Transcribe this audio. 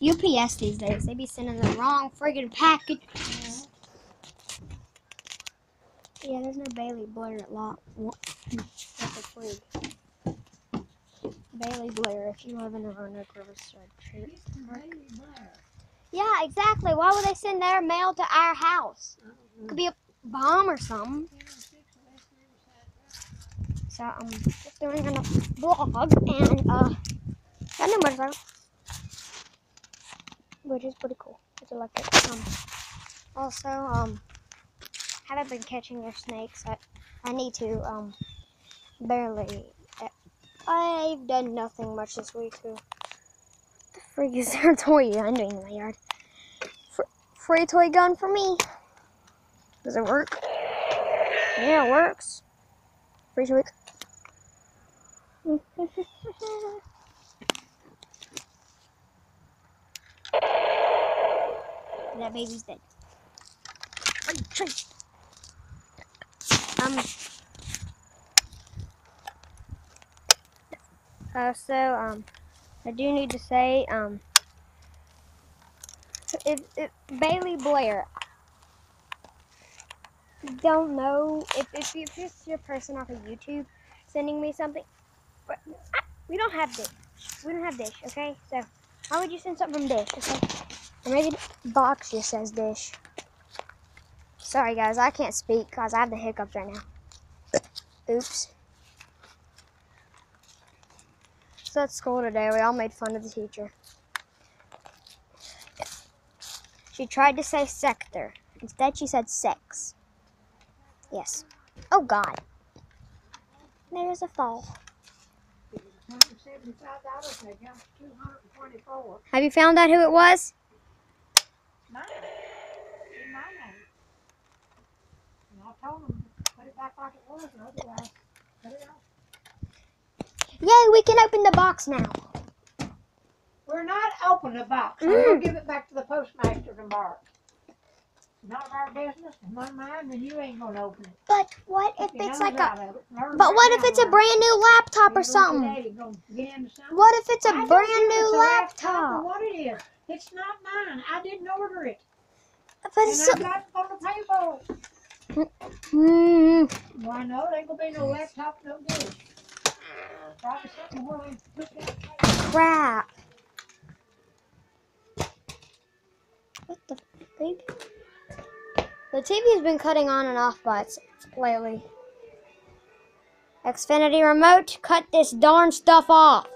UPS these days. They be sending the wrong friggin' package. Yeah, there's no Bailey Blair at lot. The frig? Bailey Blair, if you live in the Roanoke Riverside Church. Yeah, exactly. Why would they send their mail to our house? Could be a bomb or something. So I'm just doing a vlog and uh, a new motorcycle, which is pretty cool. It's electric. Um, also, um, haven't been catching your snakes. I, I need to. Um, barely. I've done nothing much this week. Too. The frig is there a toy gun doing in my yard? Fr free toy gun for me. Does it work? Yeah, it works. Free toy. that baby's dead. Um. Uh, so um, I do need to say um, if, if Bailey Blair. Don't know if if, if it's your person off of YouTube sending me something. But I, we don't have dish. We don't have dish. Okay, so how would you send something from dish? Okay, or maybe box just says dish. Sorry guys, I can't speak because I have the hiccups right now. Oops. So at school today, we all made fun of the teacher. She tried to say sector. Instead, she said sex. Yes. Oh, God. There's a fall. Have you found out who it was? Mine. In my name. And I told them to put it back like it was, and otherwise, put it on. Yay, we can open the box now. We're not opening the box. Mm. give it back to the postmaster tomorrow. None of our business, not mine, then you ain't gonna open it. But what if your it's like a... it. But what if it's a brand new laptop or something? get into something. What if it's a brand new laptop? What it is. It's not mine. I didn't order it. But And it's... I'm not gonna pay for it. Mm, Well, I know there ain't gonna be no laptop, no good. Probably something where they put that. crap. What the frig? The TV has been cutting on and off bites lately. Xfinity remote, cut this darn stuff off.